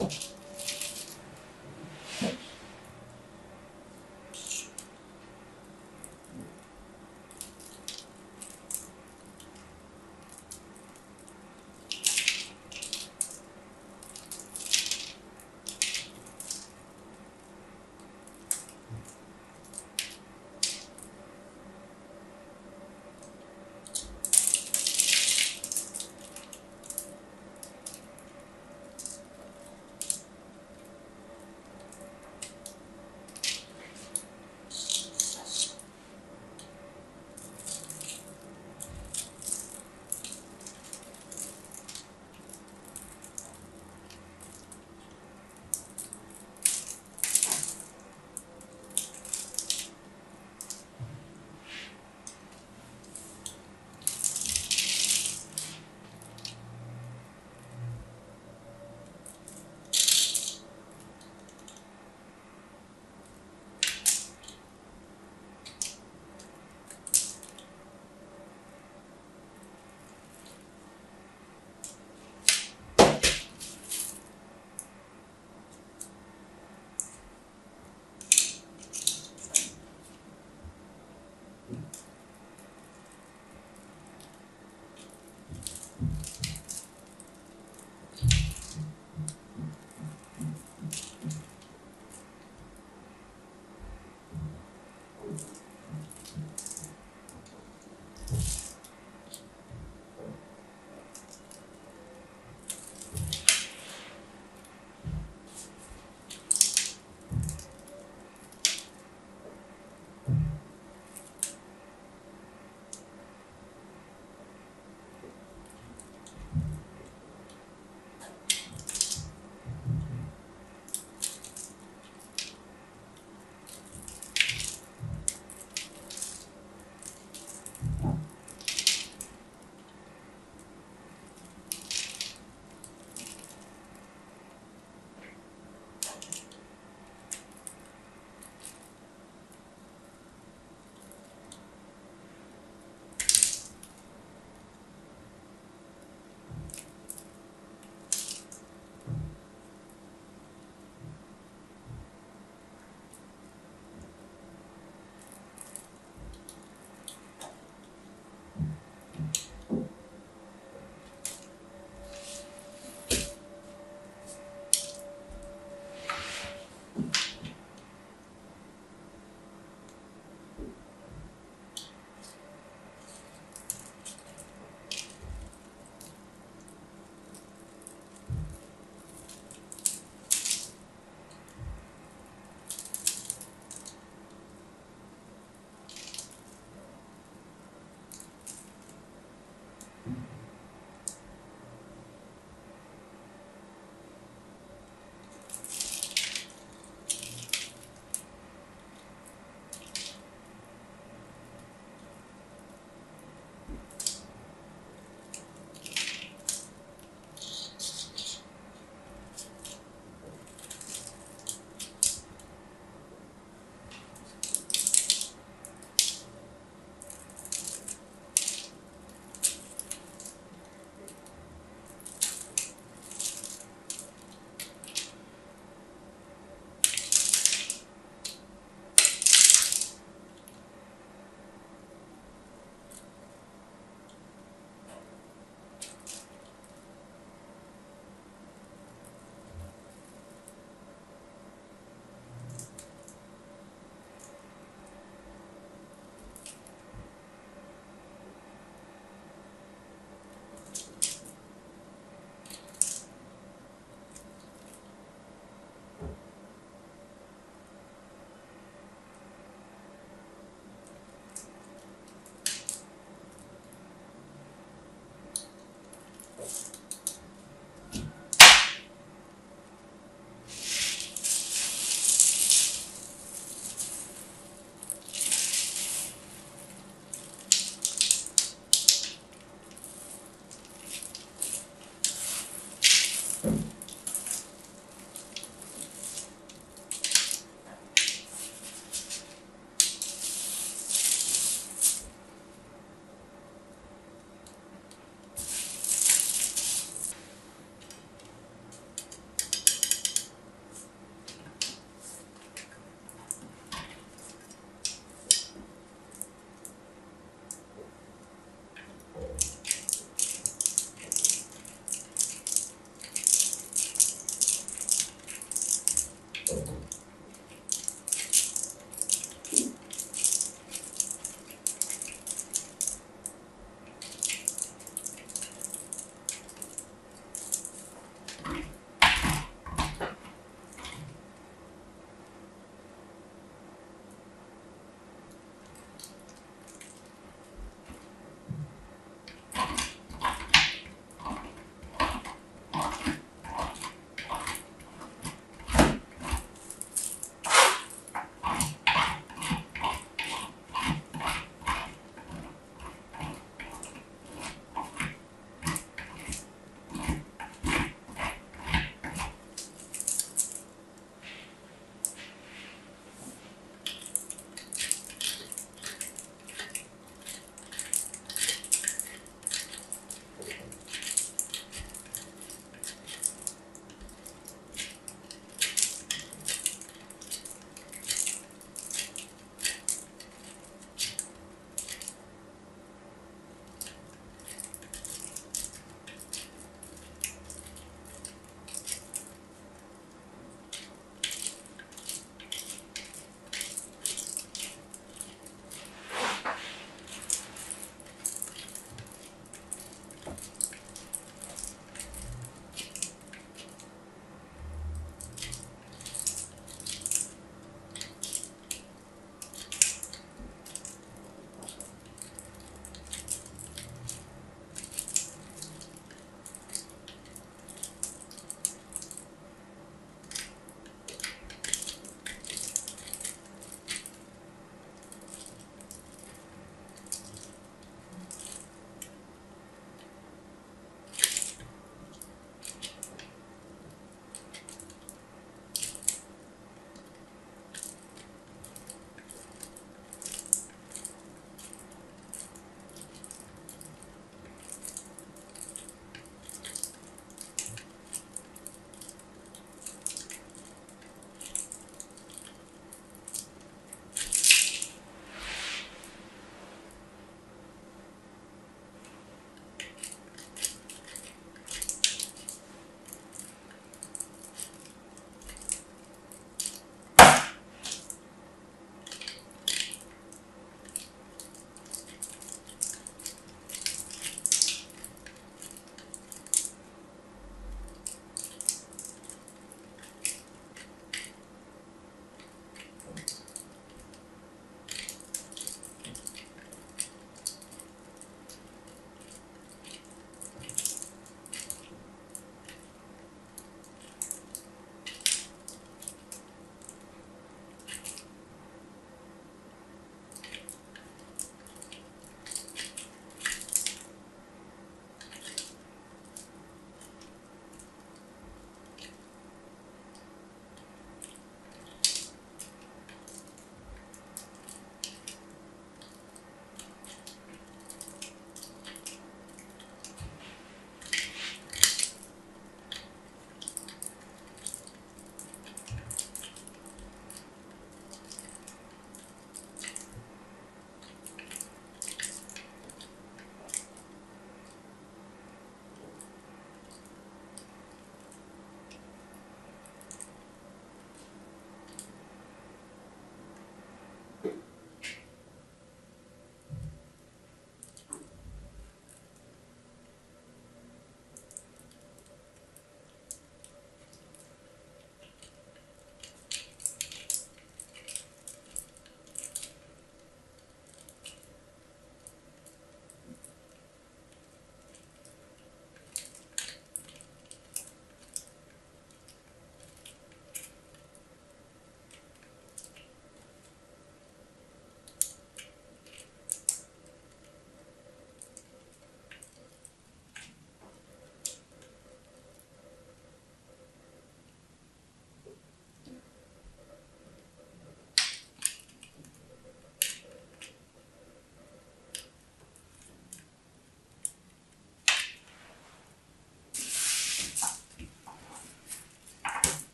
you.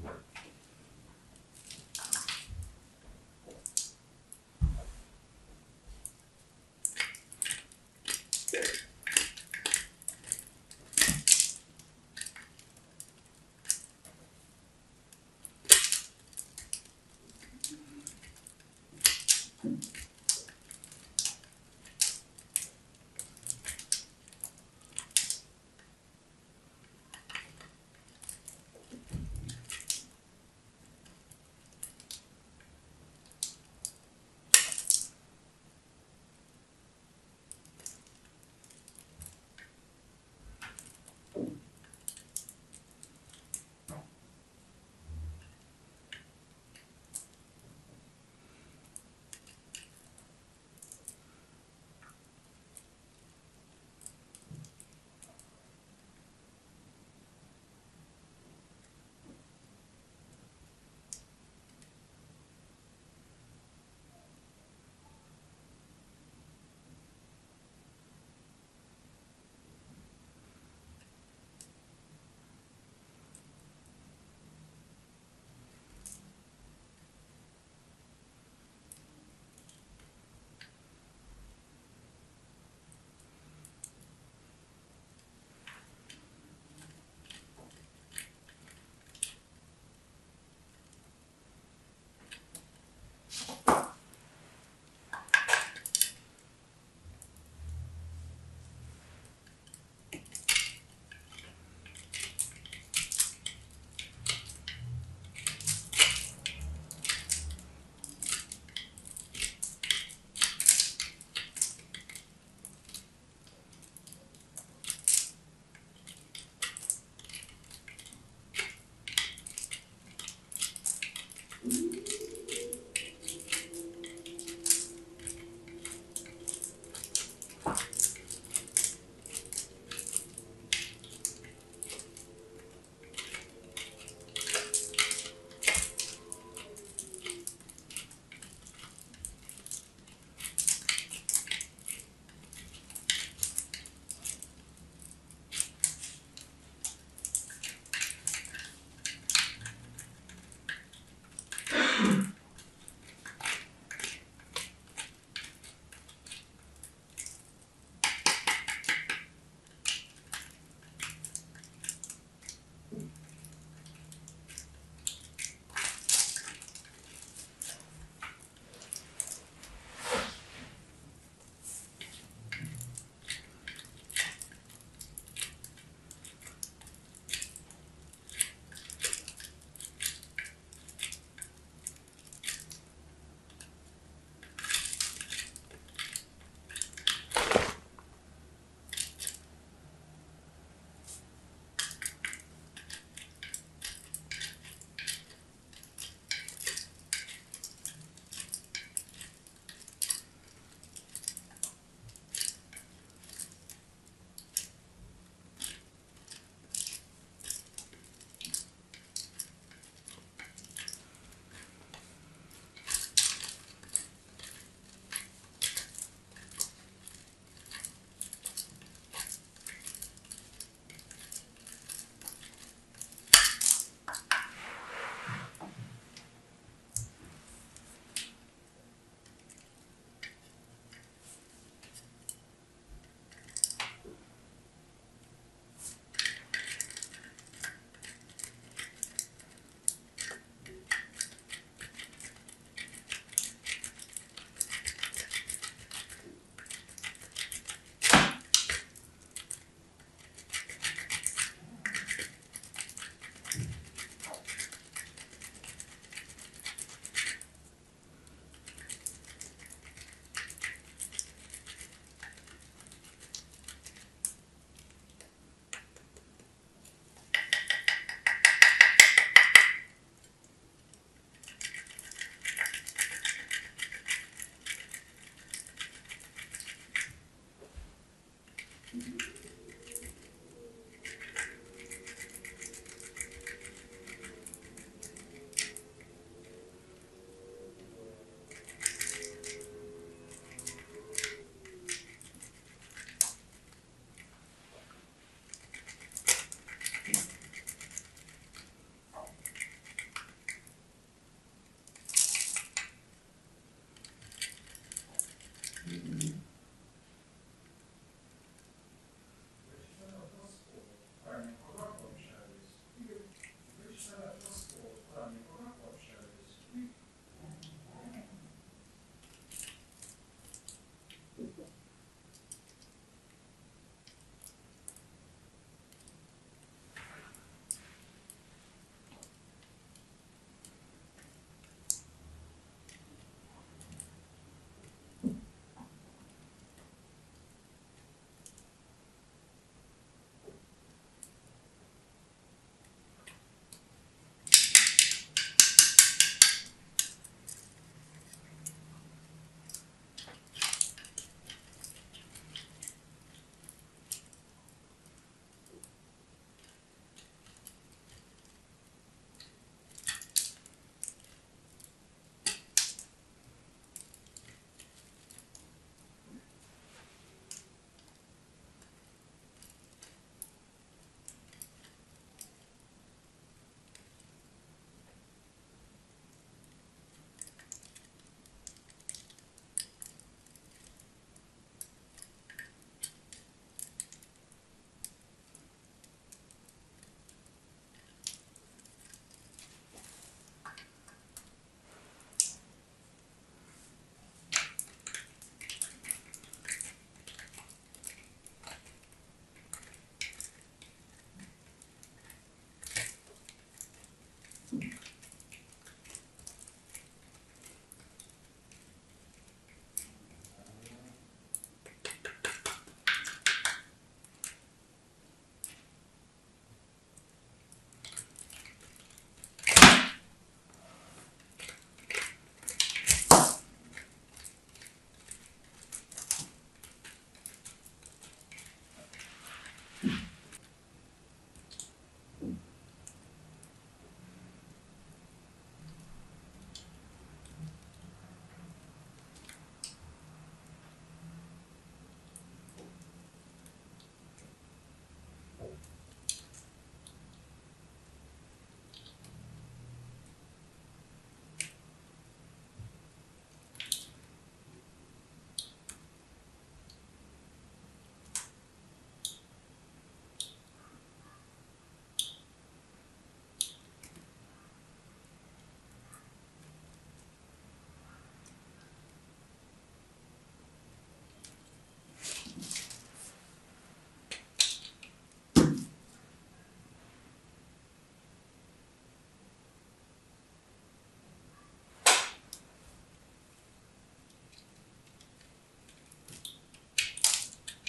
group.